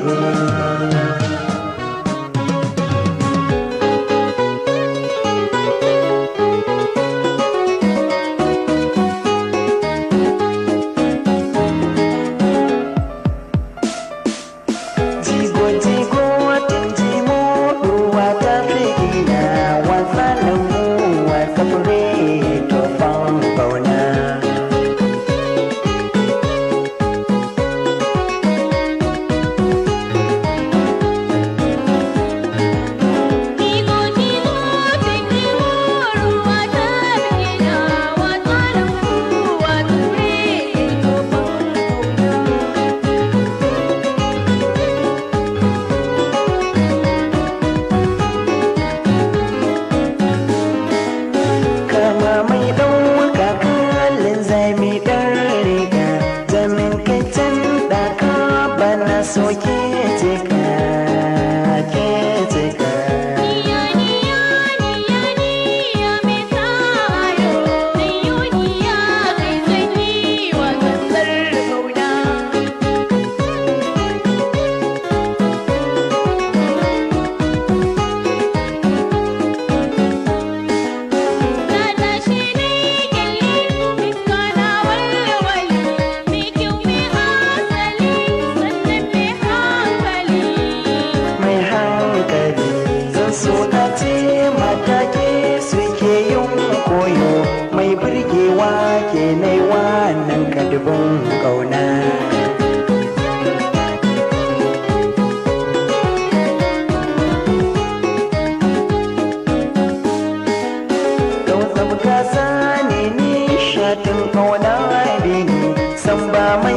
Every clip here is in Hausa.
Oh. koyo mai birgewa ke nai wannan kadubin ƙauna. Don sabga sani ni shatin ƙauna ne, san ba mai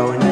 going